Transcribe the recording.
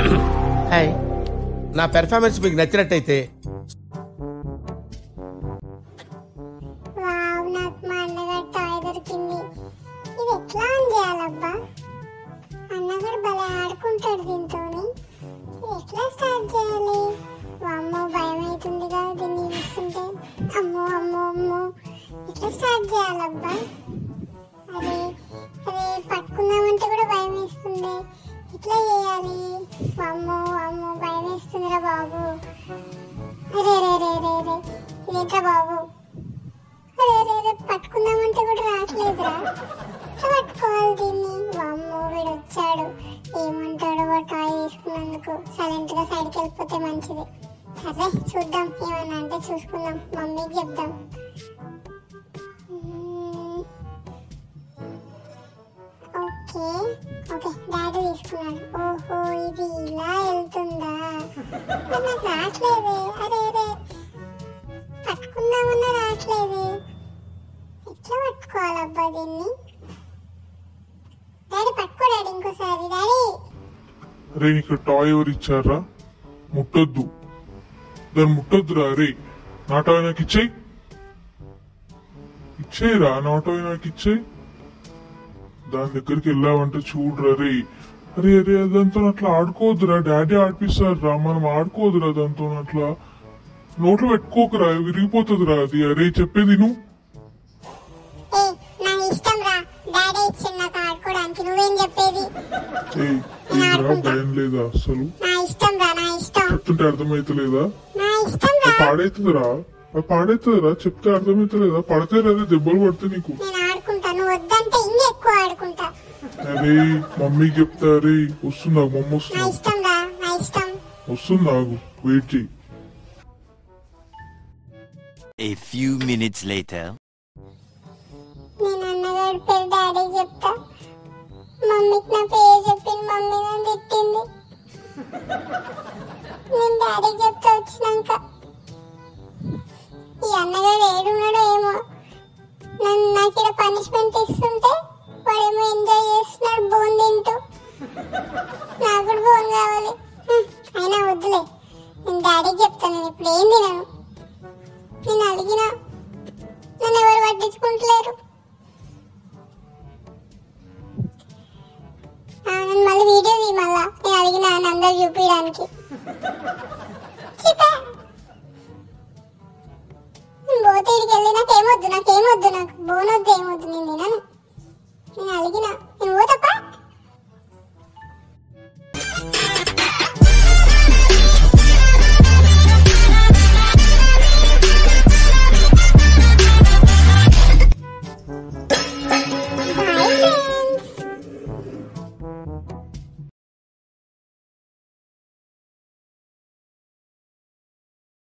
Hi నా performance మీకు నచ్చినట్టయితే అమ్మో అమ్మో అమ్మో. అన్నగారు స్టార్ట్ చేయాలబ్బా? వేస్తుందిరా బాబు? అరే రే రే రే రే. ఇదేంట్రా బాబు? అరే అరే అరే పట్టుకుందామంటే కూడా రావట్లేదురా. పట్టుకోవాలి దీన్ని. వామ్మో వీడు వచ్చాడు ఏమంటాడు వాడు కాయ వేసుకున్నందుకు. సైలెంట్గా సైడ్కి వెళ్ళిపోతే మంచిది. సరే చూద్దాం. ఏమన్నా అంటే చూసుకుందాం. మమ్మీకి చెప్దాం. ఓకే ఓకే డాడీ తీసుకున్నాడు ఓహో ఇది ఇలా వెళ్తుందా? మరి నాకు రావట్లేదే. అరే అరే. పట్టుకుందామన్నా రావట్లేదే. ఎట్లా పట్టుకోవాలబ్బా దీన్ని? డాడీ పట్టుకో డాడీ ఇంకోసారి. డాడీ! అరే నీకు టాయ్ ఎవరు ఇచ్చారా? ముట్టొద్దు. దాన్ని ముట్టొద్దురా అరే. నా టాయ్ నాకు ఇచ్చేయి. ఇచ్చేయరా నా టాయ్ నాకు ఇచ్చేయి. దాని దగ్గరికి వెళ్ళావంటే చూడరా రే. అరే అరే దాంతో అట్లా ఆడుకోవద్దురా. డాడీ ఆడిపిస్తారా మనం ఆడుకోవద్దురా దాంతో అట్లా. నోట్లో పెట్టుకోకరా. విరిగిపోతుందిరా అది. అరే చెప్పేది నువ్వు భయం లేదా అసలు చెప్తుంటే అర్థమైతలేదా పాడైతుందిరా. అది పాడైతుందిరా. చెప్తే అర్థమైతలేదా పడితే దెబ్బలు పడితే నీకు. ఆడుకుంటా. అరే మమ్మీకి చెప్తా రే వస్తుందా మమ్మీ నా ఇష్టం రా నా ఇష్టం. వస్తుంది నాకు వెయిట్ చేయి. A few minutes later. నేను అన్నగారి పేరు డాడీ చెప్తా. మమ్మీకి నా పేరు చెప్పింది మమ్మీ నన్ను తిట్టింది. నేను డాడీ చెప్తా వచ్చినాక. ఈ అన్నగారు ఏడున్నాడో ఏమో. నన్ను నాకు ఇక్కడ పనిష్మెంట్ ఇస్తుంటే ఏమో ఎంజాయ్ చేస్తున్నాడు బోన్ తింటూ. నాకు కూడా బోన్ కావాలి. అయినా వద్దులే. నేను డాడీకి చెప్తాను నేను ఇప్పుడు ఏం తినను? నేను అడిగినా నన్ను ఎవరు పట్టించుకుంటలేరు. ఆ, నన్ను మళ్ళీ వీడియో తీ మళ్ళా. నేను అడిగిన ఆయన అందరు చూపించడానికి నేను పోతే ఇడికి వెళ్ళి నాకేమొద్దు నాకేమొద్దు నాకు బోనొద్దు ఏమొద్దు నేను తినను.